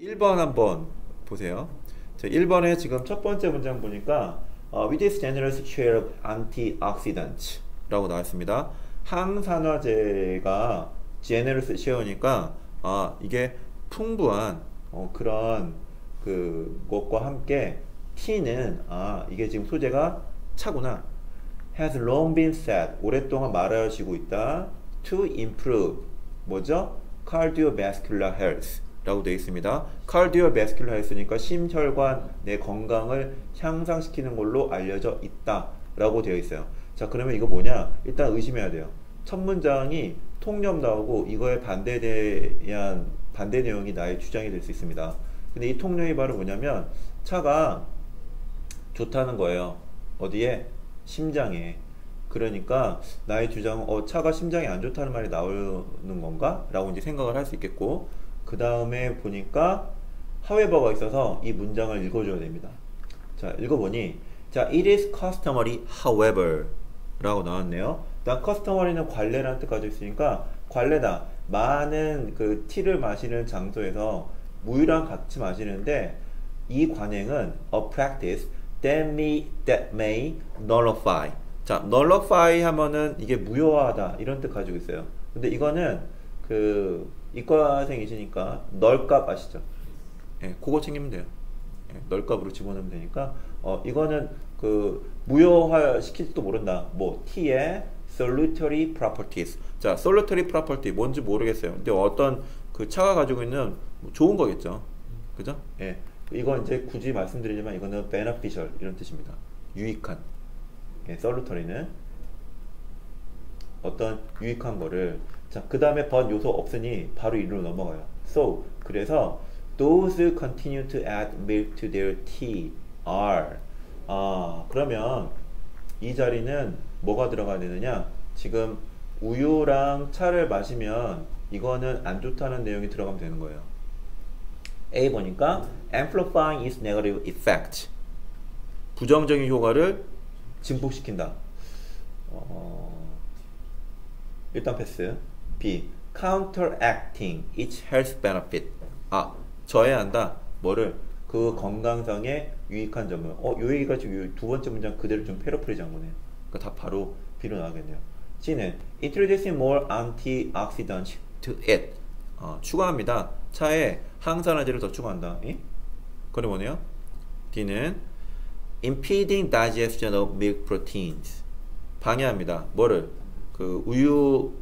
1번 한번 보세요. 자, 1번에 지금 첫 번째 문장 보니까 어, with this generous share of antioxidants 라고 나왔습니다. 항산화제가 generous share니까 아, 이게 풍부한 어, 그런 그 것과 함께 T는 아, 이게 지금 소재가 차구나. has long been said 오랫동안 말하여지고 있다. to improve 뭐죠? cardiovascular health 라고 되어 있습니다. cardiovascular health니까 심혈관 내 건강을 향상시키는 걸로 알려져 있다 라고 되어 있어요. 자 그러면 이거 뭐냐? 일단 의심해야 돼요. 첫 문장이 통념 나오고 이거에 반대에 대한 반대 내용이 나의 주장이 될 수 있습니다. 근데 이 통념이 바로 뭐냐면 차가 좋다는 거예요. 어디에? 심장에. 그러니까 나의 주장은 어, 차가 심장에 안 좋다는 말이 나오는 건가? 라고 이제 생각을 할 수 있겠고 그 다음에 보니까 however가 있어서 이 문장을 읽어줘야 됩니다. 자 읽어보니 자 it is customary however 라고 나왔네요. 일단 customary는 관례라는 뜻 가지고 있으니까 관례다. 많은 그 티를 마시는 장소에서 무유랑 같이 마시는데 이 관행은 a practice that may, that may nullify. 자, nullify 하면은 이게 무효하다 이런 뜻 가지고 있어요. 근데 이거는 그 이과생이시니까 널값 아시죠? 예, 그거 챙기면 돼요. 예, 널값으로 집어넣으면 되니까 어 이거는 그 무효화 시킬지도 모른다. 뭐 t의 salutary properties. 자, salutary property 뭔지 모르겠어요. 근데 어떤 그 차가 가지고 있는 뭐 좋은 거겠죠. 그죠? 예. 이건 이제 굳이 말씀드리지만 이거는 beneficial 이런 뜻입니다. 유익한. 예, salutary는 어떤 유익한 거를 자, 그 다음에 번 요소 없으니 바로 이리로 넘어가요. So, 그래서 those continue to add milk to their tea are 아, 그러면 이 자리는 뭐가 들어가야 되느냐? 지금 우유랑 차를 마시면 이거는 안 좋다는 내용이 들어가면 되는 거예요. A 보니까 amplifying its negative effect. 부정적인 효과를 증폭시킨다. 어, 일단 패스. B. counteracting its health benefit. 아, 저해한다. 뭐를? 그 건강상의 유익한 점을. 어, 요 얘기가 지금 두 번째 문장 그대로 좀 패러프리즈 한 거네요. 그러니까 다 바로 B로 나가겠네요. C는 introducing more antioxidants to it. 어, 추가합니다. 차에 항산화제를 더 추가한다. 예? 그래 뭐네요? D는 impeding digestion of milk proteins. 방해합니다. 뭐를? 그 우유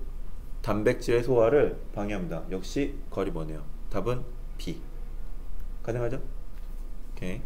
단백질의 소화를 방해합니다. 역시 거리 뭐네요? 답은 B. 가능하죠? 오케이.